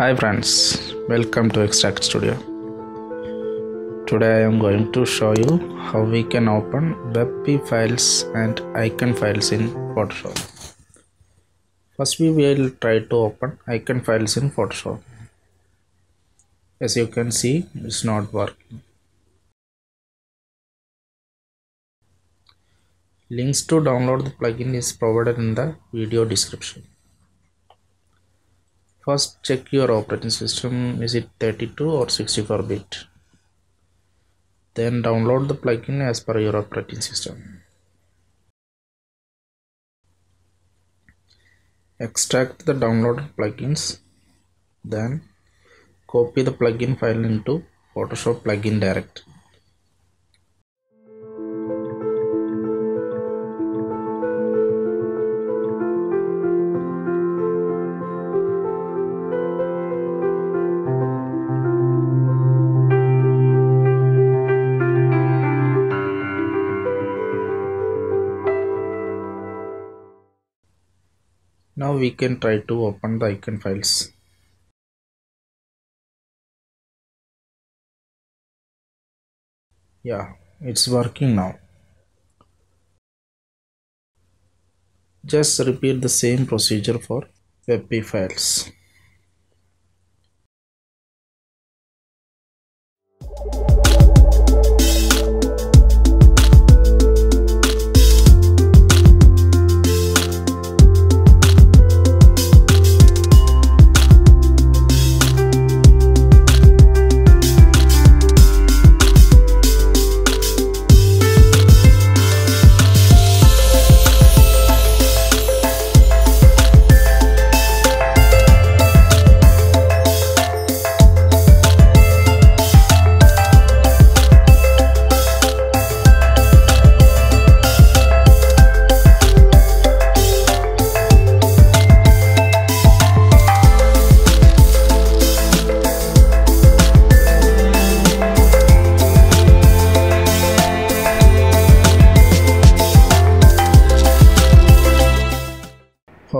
Hi friends, welcome to Xtract Studio. Today I am going to show you how we can open WebP files and icon files in Photoshop. First we will try to open icon files in Photoshop. As you can see, it's not working. Links to download the plugin is provided in the video description first check your operating system. Is it 32 or 64 bit? Then download the plugin as per your operating system. Extract the downloaded plugins. Then copy the plugin file into photoshop plugin directory now we can try to open the icon files. Yeah it's working now. Just repeat the same procedure for webp files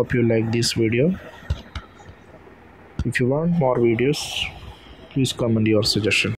hope you like this video. If you want more videos please comment your suggestion